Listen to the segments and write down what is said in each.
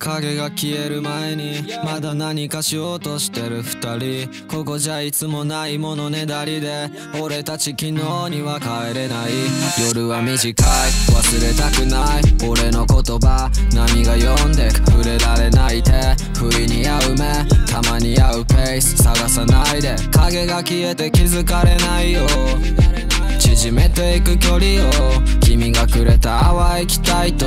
影が消える前にまだ何かしようとしてる。二人ここじゃいつもないものねだりで俺たち昨日には帰れない。夜は短い忘れたくない。俺の言葉波が呼んでく触れられない手不意に合う目たまに合うペース探さないで。影が消えて気づかれないよ。縮めていく距離を君がくれた淡い期待と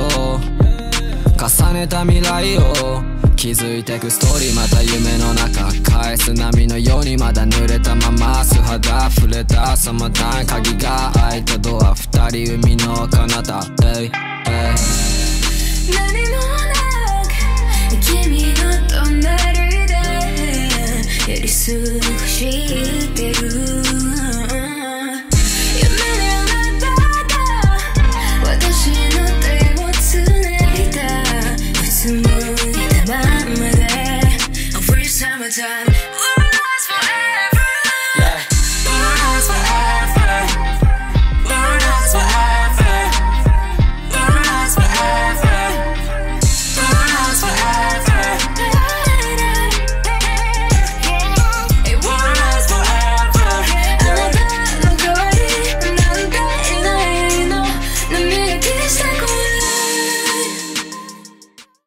重ねた未来を気づいてくストーリーまた夢の中返す波のようにまだ濡れたまま素肌触れたサマータイム鍵が開いたドア二人海の彼方。Hey, hey. 何もなく君の隣でやり過ごしてる。time.